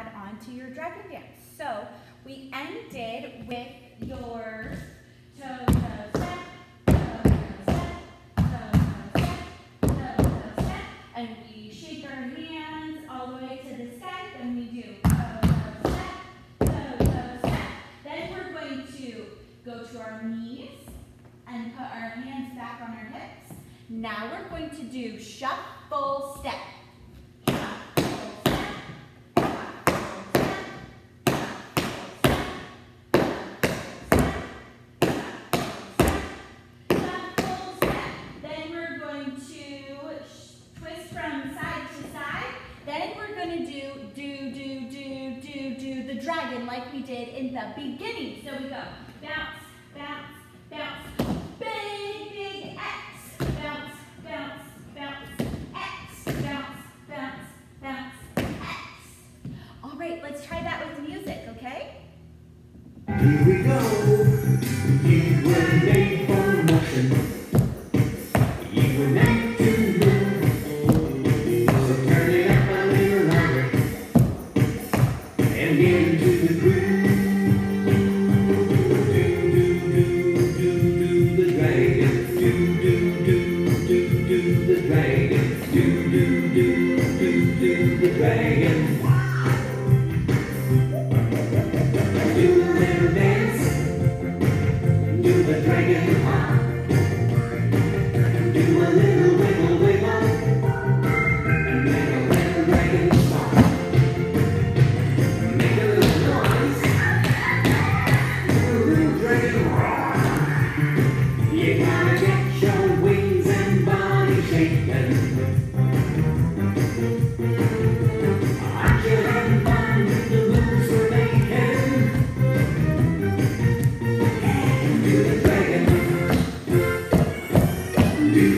add on to your dragon dance. So we ended with your toe, toe, step, toe, toe, step, toe, toe, step, toe, toe, step, and we shake our hands all the way to the sky, then we do toe, toe, step, toe, toe, step. Then we're going to go to our knees and put our hands back on our hips. Now we're going to do shuffle step. Then we're going to twist from side to side. To do, do, do, do, do, do the dragon like we did in the beginning. So we go bounce, bounce, bounce, big, big X, bounce, bounce, bounce, X, bounce, bounce, bounce, X. All right, let's try that with music, okay? Here we go. banging, do do do do do do banging. Do the little dance, do the dragon.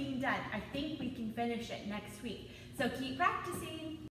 being done. I think we can finish it next week. So keep practicing.